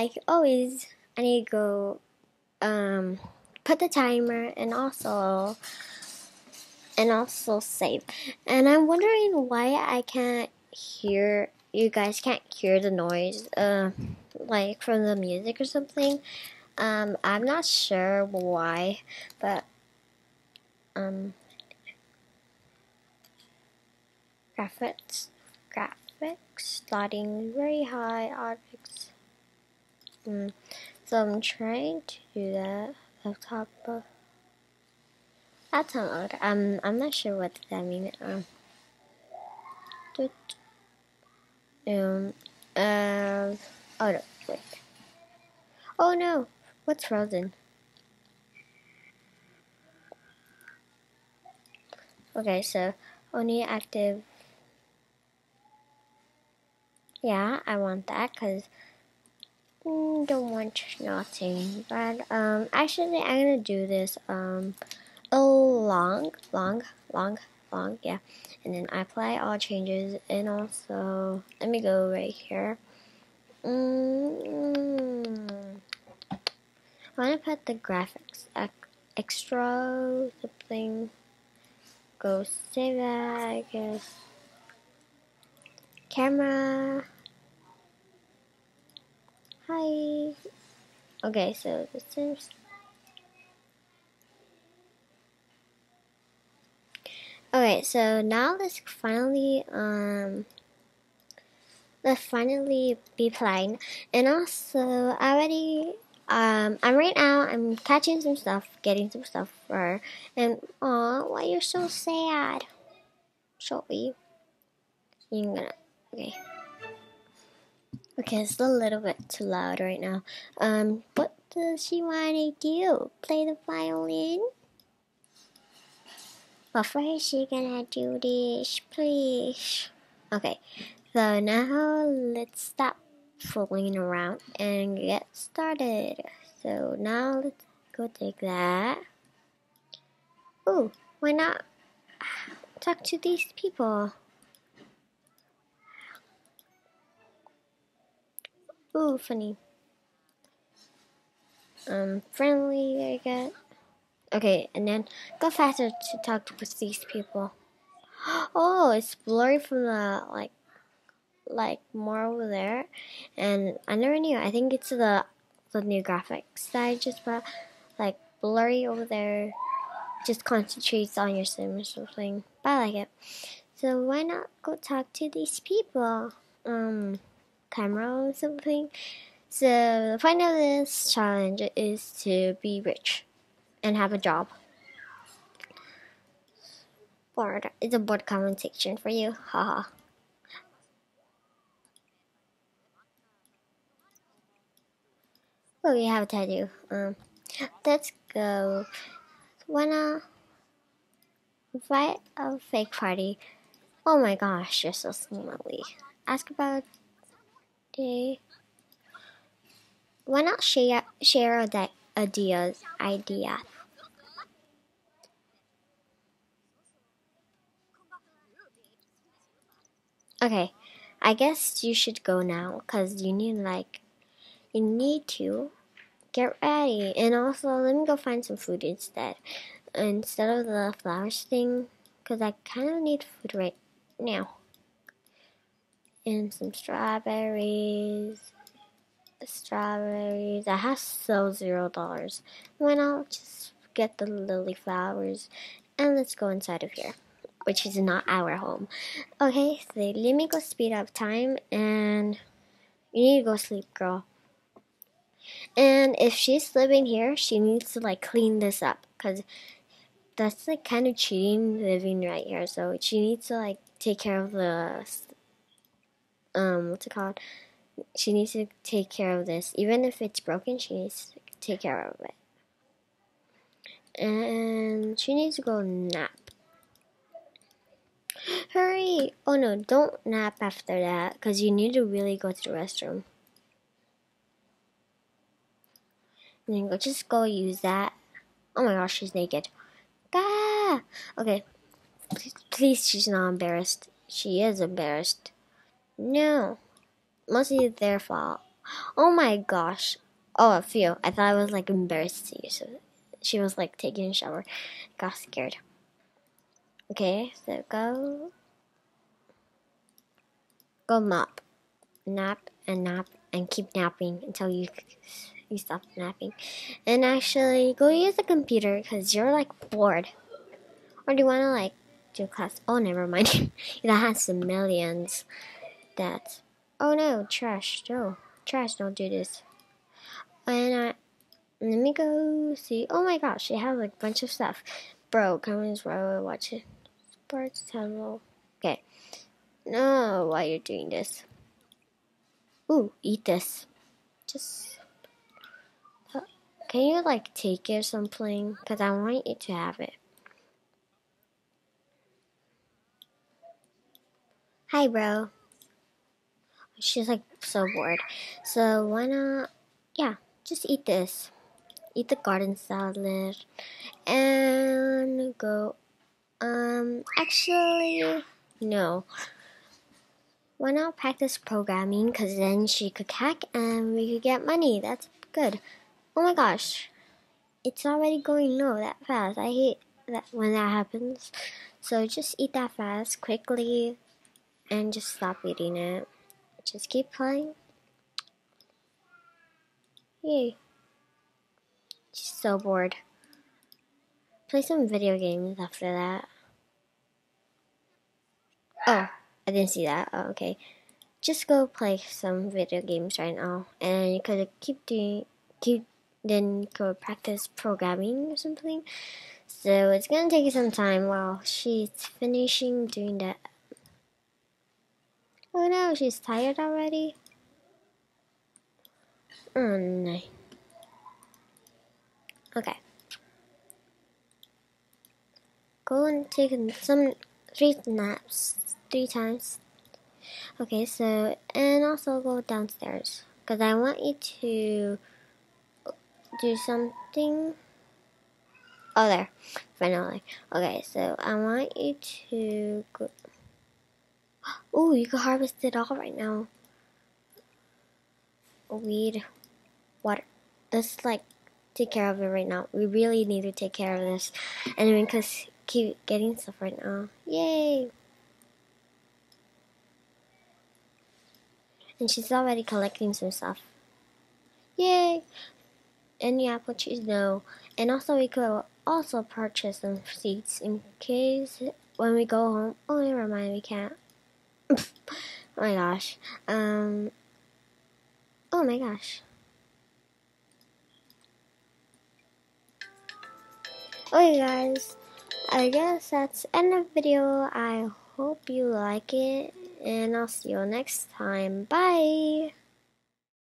like always, I need to go um, put the timer and also and also save. And I'm wondering why I can't hear you guys can't hear the noise uh, like from the music or something. Um, I'm not sure why, but um, graphics, graphics, starting very high objects. Mm. So I'm trying to do that up top of. That's not odd. Um, I'm not sure what that means. Um, um, uh, oh no, wait. Oh no, what's frozen? Okay, so only active. Yeah, I want that because don't want nothing. But um, actually, I'm gonna do this um, a long, long, long, long, yeah. And then I apply all changes, and also let me go right here. Mm, I want to put the graphics extra something go save that, I guess. Camera. Hi. Okay, so this is. Okay, so now let's finally um let's finally be playing. And also I already um, I'm right now. I'm catching some stuff, getting some stuff for. And oh, why you're so sad? Sorry. You're gonna okay. Okay, it's a little bit too loud right now. Um, what does she want to do? Play the violin? Well, first she gonna do this, please. Okay, so now let's stop fooling around and get started. So now let's go take that. Oh, why not talk to these people? Ooh, funny. Um, friendly, I get. Okay, and then go faster to talk with these people. Oh, it's blurry from the like like more over there, and I never knew. I think it's the the new graphics that I just bought, like blurry over there. Just concentrates on your sim or something. But I like it. So why not go talk to these people? Um, camera or something. So the point of this challenge is to be rich and have a job. Board. It's a board comment section for you. Haha. Oh, we have a tattoo. Um, let's go. Wanna invite a fake party? Oh my gosh, you're so smelly. Ask about the. Why not share share that ideas idea? Okay, I guess you should go now because you need like you need to get ready. And also, let me go find some food instead. Instead of the flowers thing, because I kind of need food right now. And some strawberries. Strawberries. I have so zero dollars. Why not just get the lily flowers and let's go inside of here which is not our home. Okay, so let me go speed up time and you need to go sleep, girl. And if she's living here, she needs to like clean this up because that's like kind of cheating living right here. So she needs to like take care of the um what's it called? She needs to take care of this. Even if it's broken, she needs to take care of it. And she needs to go nap. Hurry! Oh no, don't nap after that because you need to really go to the restroom. And then go just go use that. Oh my gosh, she's naked. Ah! Okay. Please, please, she's not embarrassed. She is embarrassed. No. Mostly their fault. Oh my gosh. Oh, a few. I thought I was like embarrassed to you. So she was like taking a shower. Got scared. Okay, so go. Go nap. Nap and nap and keep napping until you you stop napping. And actually, go use the computer because you're like bored. Or do you want to like do class? Oh, never mind. that has some millions. That. Oh no, trash. No, trash. Don't do this. And I. Let me go see. Oh my gosh, they have like a bunch of stuff. Bro, come in, bro. Watch it. Sports tunnel. Okay. No, why you're doing this? Ooh, eat this. Just. Uh, can you like take it or something? Because I want you to have it. Hi, bro. She's like so bored. So why not? Yeah, just eat this. Eat the garden salad and go. Um, actually, no. Why not practice programming? Because then she could hack and we could get money. That's good. Oh my gosh. It's already going low that fast. I hate that when that happens. So just eat that fast, quickly, and just stop eating it. Just keep playing. Yay. She's so bored. Play some video games after that. Oh. I didn't see that. Oh, okay. Just go play some video games right now, and you could keep doing keep then go practice programming or something. So it's gonna take you some time while she's finishing doing that. Oh no, she's tired already. Oh no. Okay. Go and take some three naps three times. Okay, so, and also go downstairs. Because I want you to do something. Oh, there. Finally. Okay, so I want you to go. Oh, you can harvest it all right now. Weed. Water. Let's, like, take care of it right now. We really need to take care of this. And because keep getting stuff right now. Yay! And she's already collecting some stuff. Yay! Any apple trees? No. And also we could also purchase some seeds in case when we go home. Oh, never mind, we can't. Oh my gosh. Um. Oh my gosh. Okay, guys. I guess that's end of video. I hope you like it and I'll see you next time. Bye!